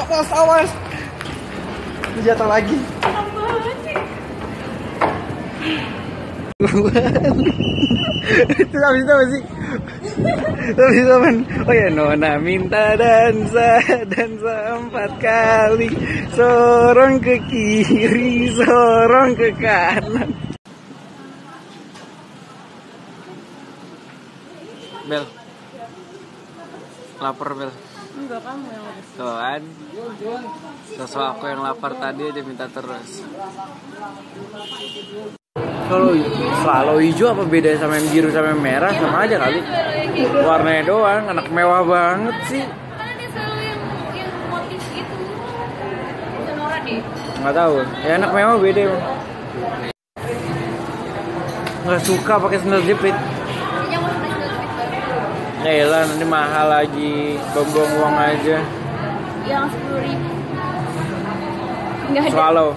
Awas, awas. Jatuh lagi. itu habis itu sih? Itu apa? Oh ya Nona minta dansa dansa empat kali sorong ke kiri sorong ke kanan. Bel, lapar Bel. Enggak kamu yang. Tuh kan? Sosok aku yang lapar tadi aja minta terus. Kalau selalu hijau apa beda sama yang biru sama yang merah? Sama aja kali. Warnanya doang, anak mewah banget sih. Karena dia selalu yang yang motif gitu. Nggak tahu, ya anak mewah beda emang. Nggak suka pakai sandal jepit Ya elah, nanti mahal lagi, buang uang aja Yang sepuluh ribu. Enggak ada. Swallow